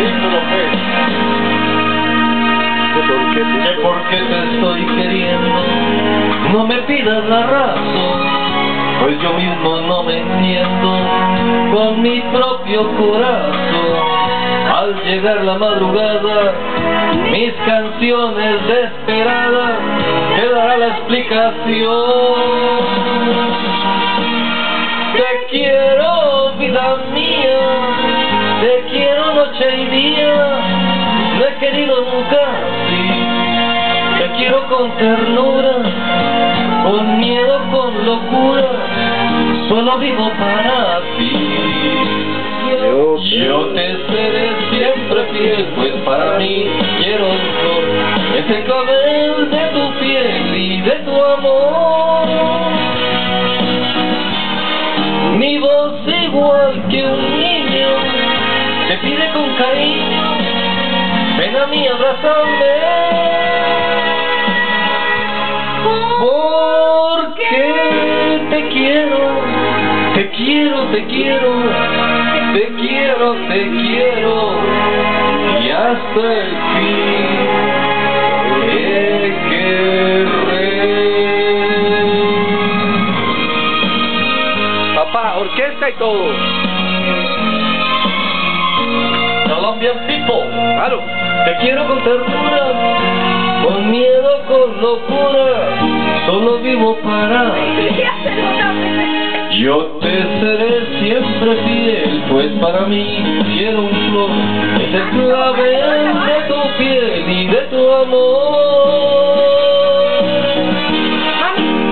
queriéndolo, pues. Te estoy queriendo, no me pidas la razón, pues yo mismo no me entiendo con mi propio corazón. Al llegar la madrugada, mis canciones desesperadas, quedará la explicación. Te quiero, vida mía, querido nunca. Te quiero con ternura, con miedo, con locura, solo vivo para ti. Yo, Yo te seré siempre fiel, pues para mí quiero flor, ese clavel de tu piel y de tu amor. Mi voz igual que un niño te pide con cariño, mí, abrázame. Porque te quiero, te quiero, te quiero, te quiero, te quiero, y hasta el fin orquesta y todo. Colombian people, Claro. Te quiero con ternura, con miedo, con locura, solo vivo para Yo te seré siempre fiel, pues para mí quiero un flor, es el clavel de tu piel y de tu amor.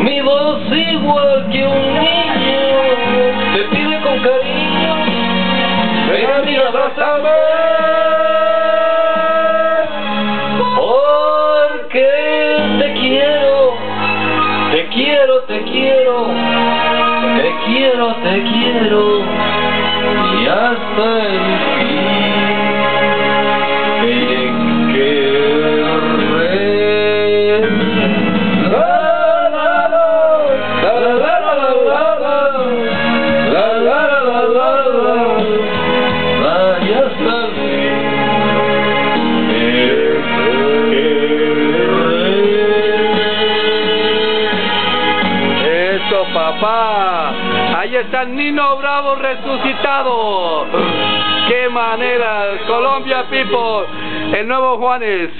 Mi voz igual que un niño, te pide con cariño, ven a mí, abrázame. Quiero, te quiero, te quiero, te quiero, papá. Ahí está Nino Bravo resucitado. Qué manera. Colombia People. El nuevo Juanes.